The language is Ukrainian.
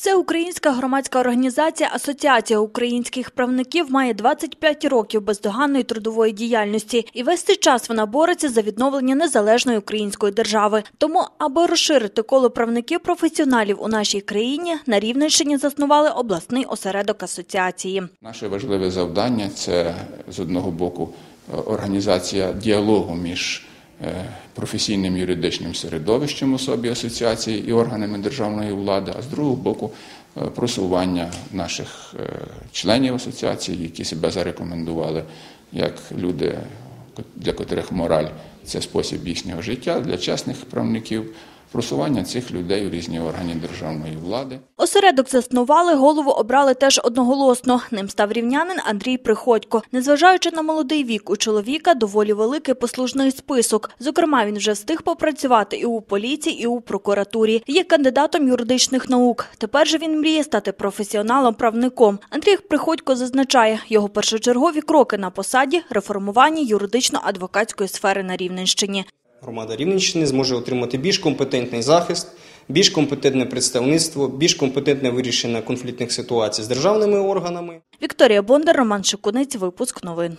Всеукраїнська громадська організація Асоціація українських правників має 25 років бездоганної трудової діяльності, і весь цей час вона бореться за відновлення незалежної української держави. Тому, аби розширити коло правників професіоналів у нашій країні, на Рівненщині заснували обласний осередок асоціації. Наше важливе завдання це з одного боку е, організація діалогу між професійним юридичним середовищем особі асоціації і органами державної влади, а з другого боку е, просування наших е, членів асоціації, які себе зарекомендували як люди, для котрих мораль це спосіб їхнього життя, для чесних правників. Просування цих людей у різні органи державної влади. Осередок заснували, голову обрали теж одноголосно. Ним став рівнянин Андрій Приходько. Незважаючи на молодий вік, у чоловіка доволі великий послужний список. Зокрема, він вже встиг попрацювати і у поліції, і у прокуратурі. Є кандидатом юридичних наук. Тепер же він мріє стати професіоналом-правником. Андрій Приходько зазначає, його першочергові кроки на посаді реформування юридично-адвокатської сфери на Рівненщині. Громада Рівненщини зможе отримати більш компетентний захист, більш компетентне представництво, більш компетентне вирішення конфліктних ситуацій з державними органами. Вікторія Бондар, Роман Шикунець, випуск новин.